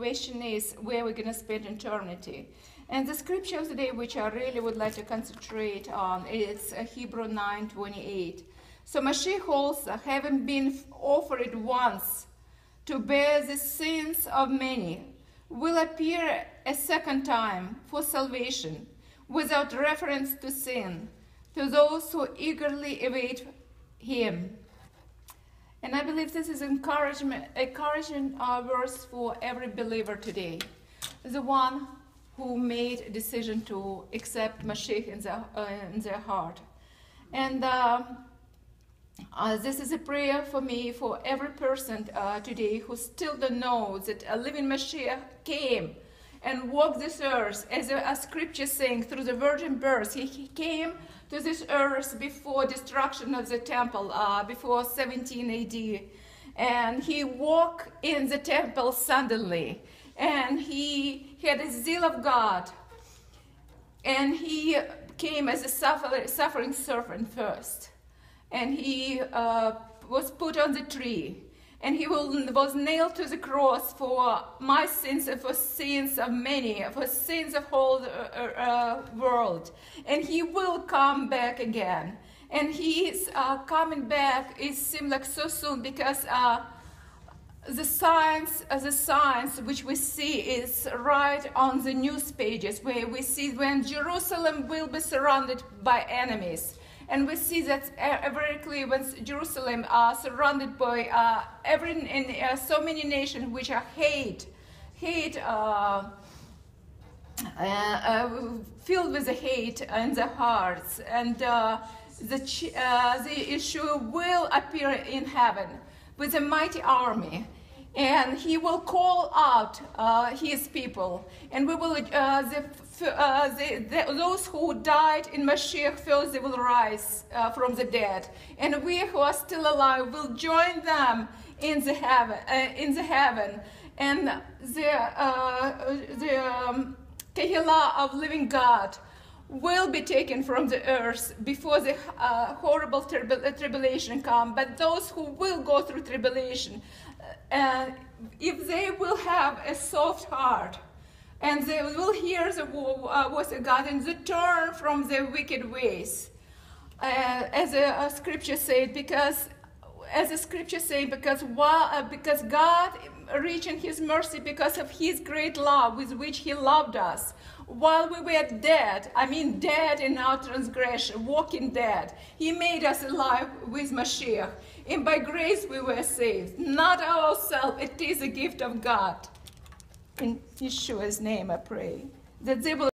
question is where we're going to spend eternity. And the scripture of the day, which I really would like to concentrate on, is uh, Hebrew 9:28. So Mashiach also, having been offered once to bear the sins of many, will appear a second time for salvation, without reference to sin, to those who eagerly await Him. And I believe this is encouragement, encouraging uh, verse for every believer today. The one who made a decision to accept Mashiach in their, uh, in their heart. And uh, uh, this is a prayer for me, for every person uh, today who still don't know that a living Mashiach came and walked this earth, as a, scripture saying, through the virgin birth. He, he, came to this earth before destruction of the temple, uh, before 17 AD. And he walked in the temple suddenly. And he, he had a zeal of God. And he came as a suffer, suffering servant first and he uh, was put on the tree and he was nailed to the cross for my sins and for sins of many, for sins of whole uh, uh, world. And he will come back again. And he's uh, coming back, it seems like so soon because uh, the signs, uh, the signs which we see is right on the news pages where we see when Jerusalem will be surrounded by enemies and we see that very clearly when Jerusalem are surrounded by uh, every in uh, so many nations which are hate, hate, uh, uh, filled with the hate in their hearts, and the the Yeshua will appear in heaven with a mighty army and he will call out uh, his people, and we will uh, the uh, the, the, those who died in Mashiach first, they will rise uh, from the dead. And we who are still alive will join them in the heaven. Uh, in the heaven. And the, uh, the um, Kehillah of living God will be taken from the earth before the uh, horrible tribul tribulation come. But those who will go through tribulation, uh, if they will have a soft heart, and they will hear the uh, voice of God and they turn from their wicked ways. Uh, as a, scripture said, because as the scripture says, because while, uh, because God rich in His mercy, because of His great love with which He loved us, while we were dead, I mean dead in our transgression, walking dead, He made us alive with Mashiach, and by grace we were saved, not ourselves. It is a gift of God. In Yeshua's name I pray. That they will